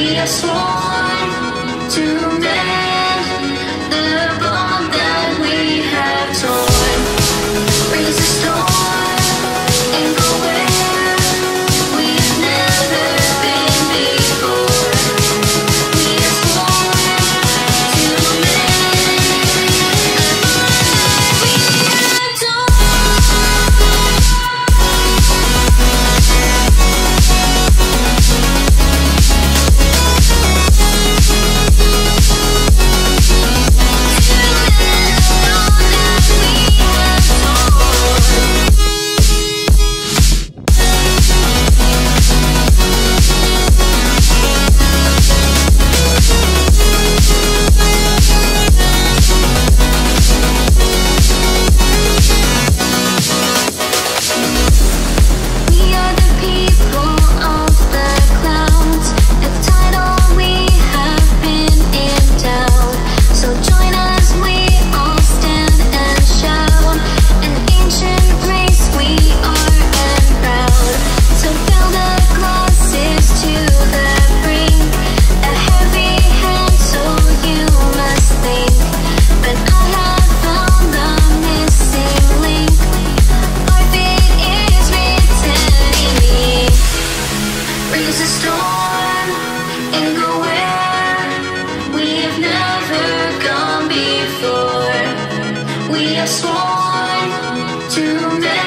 we are sworn to. There's a storm in the wind we have never gone before. We have sworn to.